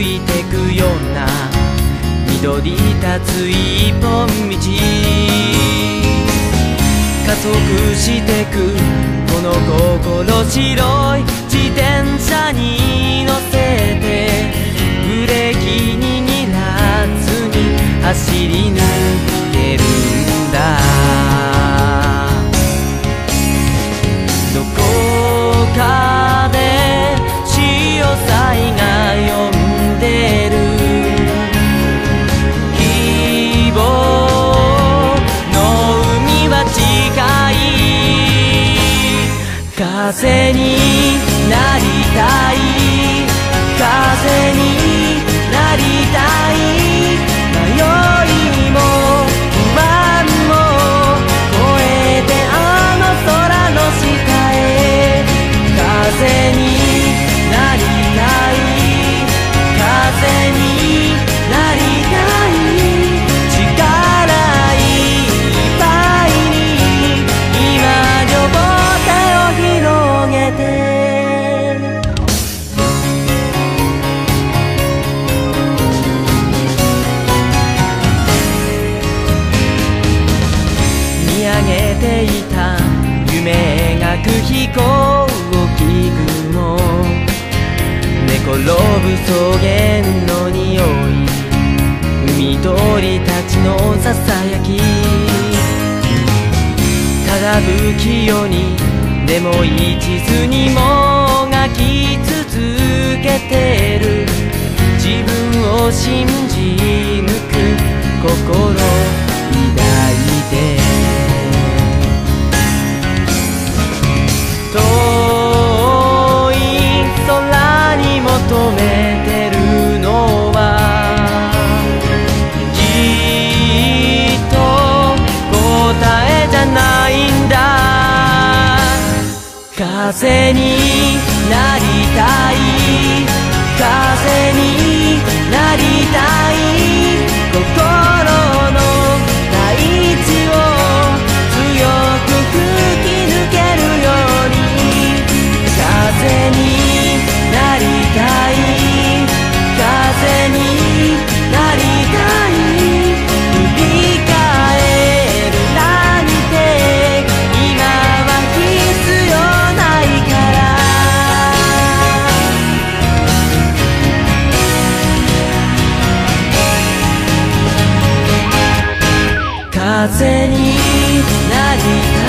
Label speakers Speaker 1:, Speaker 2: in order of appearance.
Speaker 1: いてくような緑立つ一本道。加速してくこの心白い風になりたい。風にげていた夢描く飛行機雲寝転ぶ草原の匂い。海鳥たちのささやき。ただ不器用にでも一途にもがき続けてる。自分を信じ抜風になりたい。風になりたい。